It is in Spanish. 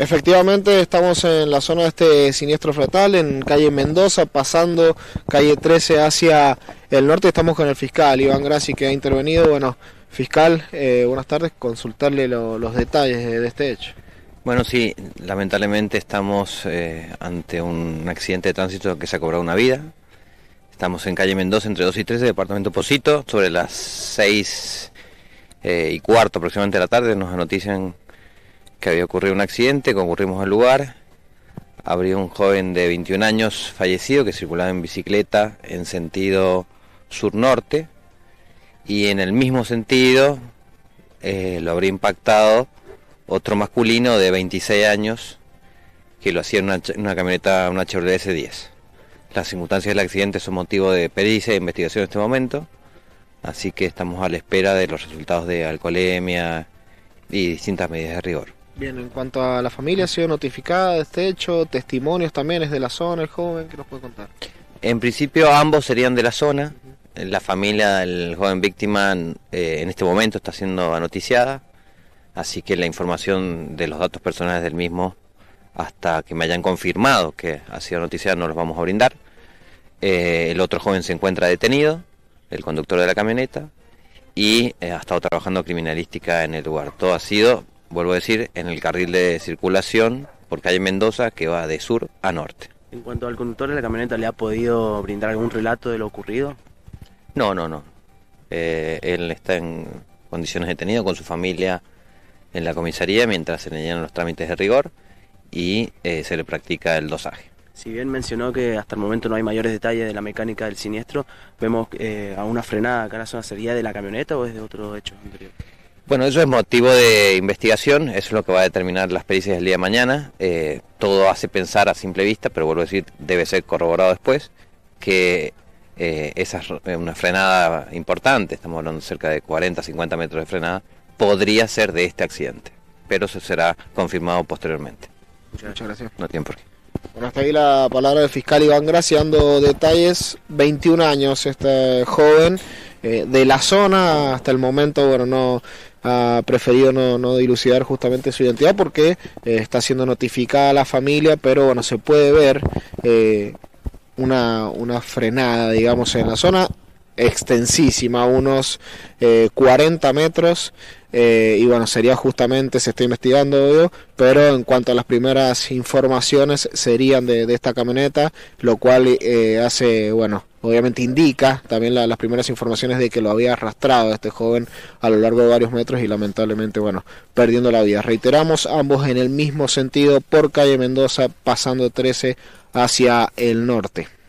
Efectivamente, estamos en la zona de este siniestro fatal, en calle Mendoza, pasando calle 13 hacia el norte. Estamos con el fiscal Iván Grassi que ha intervenido. Bueno, fiscal, eh, buenas tardes, consultarle los detalles de, este hecho. Bueno, sí, lamentablemente estamos eh, ante un accidente de tránsito que se ha cobrado una vida. Estamos en calle Mendoza, entre 2 y 3, departamento Posito, sobre las 6 eh, y cuarto aproximadamente de la tarde. Nos notician que había ocurrido un accidente, concurrimos al lugar, habría un joven de 21 años fallecido que circulaba en bicicleta en sentido sur-norte y en el mismo sentido eh, lo habría impactado otro masculino de 26 años que lo hacía en una, camioneta, una Chevrolet S10. Las circunstancias del accidente son motivo de pericia e investigación en este momento, así que estamos a la espera de los resultados de alcoholemia y distintas medidas de rigor. Bien, en cuanto a la familia, ¿ha sido notificada de este hecho? ¿Testimonios también es de la zona el joven? ¿Qué nos puede contar? En principio ambos serían de la zona. La familia del joven víctima eh, en este momento está siendo anoticiada, así que la información de los datos personales del mismo, hasta que me hayan confirmado que ha sido noticiada, no los vamos a brindar. Eh, el otro joven se encuentra detenido, el conductor de la camioneta, y eh, ha estado trabajando criminalística en el lugar. Todo ha sido vuelvo a decir, en el carril de circulación por calle Mendoza que va de sur a norte. En cuanto al conductor de la camioneta, ¿le ha podido brindar algún relato de lo ocurrido? No, no, no. Eh, él está en condiciones detenido con su familia en la comisaría mientras se le llenan los trámites de rigor y eh, se le practica el dosaje. Si bien mencionó que hasta el momento no hay mayores detalles de la mecánica del siniestro, vemos eh, a una frenada zona, ¿sería de la camioneta o es de otro hecho anterior? Bueno, eso es motivo de investigación, eso es lo que va a determinar las pericias del día de mañana. Eh, todo hace pensar a simple vista, pero vuelvo a decir, debe ser corroborado después, que eh, esa es una frenada importante, estamos hablando de cerca de 40, 50 metros de frenada, podría ser de este accidente, pero eso será confirmado posteriormente. Muchas, gracias. No tiene por qué. Bueno, hasta ahí la palabra del fiscal Iván Gracia dando detalles. 21 años este joven eh, de la zona, hasta el momento, bueno, no ha preferido no, no dilucidar justamente su identidad porque eh, está siendo notificada la familia, pero bueno, se puede ver eh, una, una frenada, digamos, en la zona extensísima, unos 40 eh, metros. y bueno, sería justamente, se está investigando, pero en cuanto a las primeras informaciones serían de, de esta camioneta, lo cual hace, bueno, obviamente indica también las primeras informaciones de que lo había arrastrado este joven a lo largo de varios metros y lamentablemente, bueno, perdiendo la vida. Reiteramos, ambos en el mismo sentido por calle Mendoza, pasando 13 hacia el norte.